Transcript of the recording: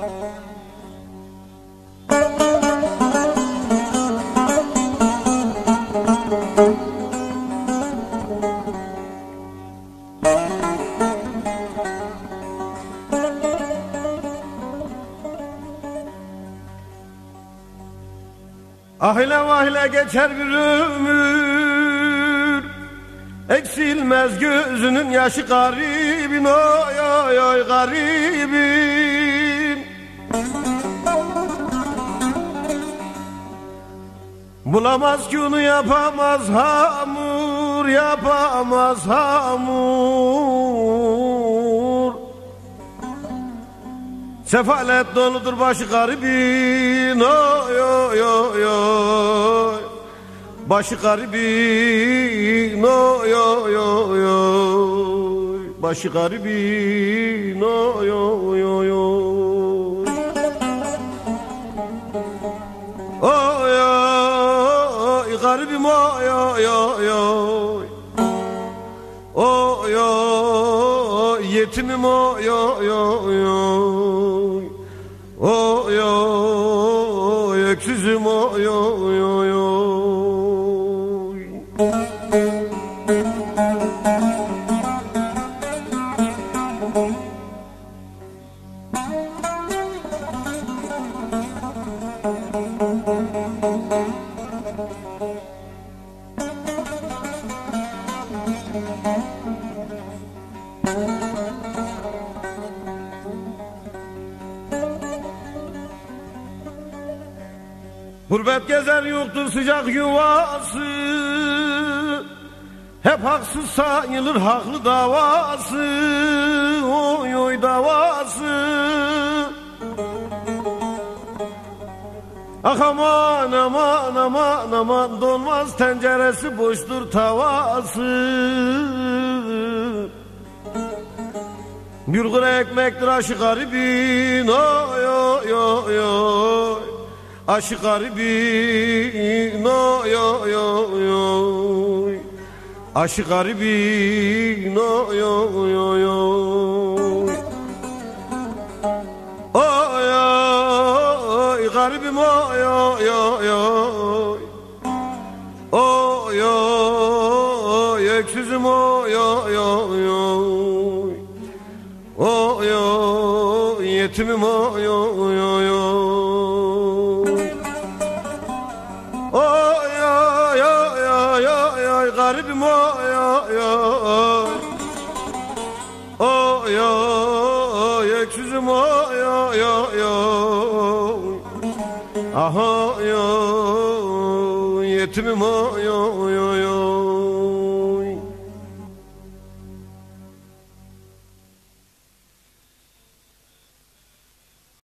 Ahle vahle geçer bir ömür. Eksilmez gözünün yaşı garibin Oy oy oy garibin. Bulamaz onu yapamaz hamur yapamaz hamur. Sefalet doludur başı garibin oy oy oy oy. Başı garibin oy oy oy oy. Başı garibin oy oy oy. Oy Oy oy garibim oy oy oy oy Oy oy yetimim oy oy oy oy Oy oy öksüzüm oy oy oy oy Gurbet gezer yoktur sıcak yuvası Hep haksız sayılır haklı davası Oy oy davası Ah aman aman aman aman Donmaz tenceresi boştur tavası. Bir kuru ekmektir aşı garibin Oy oy oy oy. Aşı garibin oy oy oy oy. Aşı garibin oy oy oy oy garibim oy oy oy oy Oy oy öksüzüm oy oy oy oy Oy oy yetimim oy oy oy oy Oy oy oy oy oy oy garibim oy oy oy Oy oy öksüzüm oy oy oy oy Ah oy oy yetimim oy oy oy oy